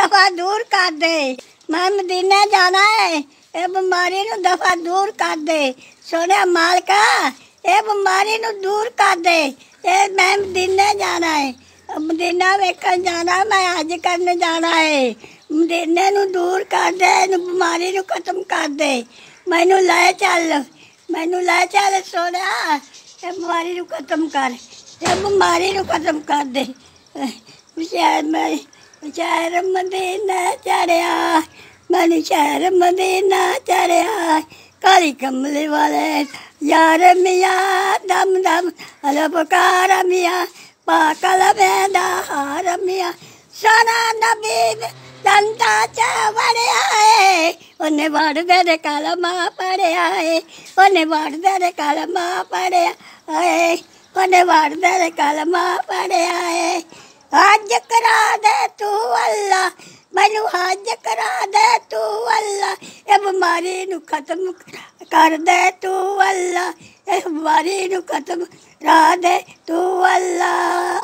دفا دور کر دے میں مدینہ جانا ہے یہ بماری نفا دور کر دے سونے مالک یہ بماری نور کر دے میں جانا ہے مدینہ دیکھ جانا میں اج کر جانا ہے مدینہ نور کر دے بماری نتم کر دے مینو لے چل مین لے چل سونے یہ بماری نظر ختم کر یہ بماری نتم کر دے شہر مدینہ چڑھیا میں شہر مدینہ چڑھیا کالی کملی والے یار میاں دم دم میاں میاں ہار سونا سنا دن چڑیا ہے کالا پڑیا ہے کالا پڑیا بڑھ دے کال ماں پڑیا ہے دے تو اللہ یہ بماری نو ختم کر دے تو اللہ یہ بماری نتم کرا اللہ